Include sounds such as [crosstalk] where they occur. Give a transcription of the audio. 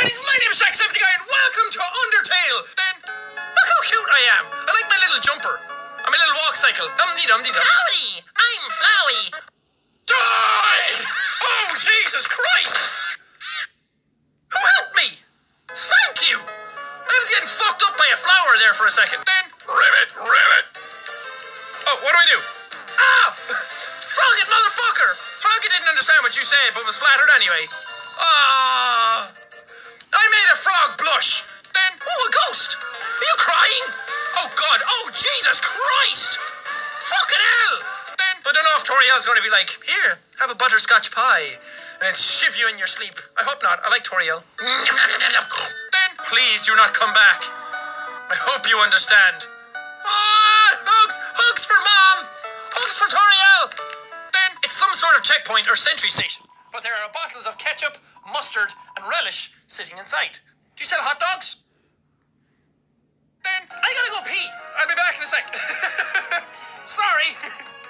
ladies, my name is Jacksepticeye and welcome to Undertale. Then, look how cute I am. I like my little jumper. I'm a little walk cycle. Dum dee dum dee dum. Howdy, I'm Flowey. Die! Oh, Jesus Christ! Who helped me? Thank you! I was getting fucked up by a flower there for a second. Then, ribbit, ribbit. Oh, what do I do? Ah! Frog it, motherfucker! Froggy didn't understand what you said, but was flattered anyway. Ah! You crying? Oh, God! Oh, Jesus Christ! Fucking hell! Then, I don't know if Toriel's going to be like, here, have a butterscotch pie, and then shiv you in your sleep. I hope not. I like Toriel. [laughs] then, please do not come back. I hope you understand. Ah, hugs, hugs for mom, hugs for Toriel. Then it's some sort of checkpoint or sentry station, but there are bottles of ketchup, mustard, and relish sitting inside. Do you sell hot dogs? [laughs] Sorry. [laughs]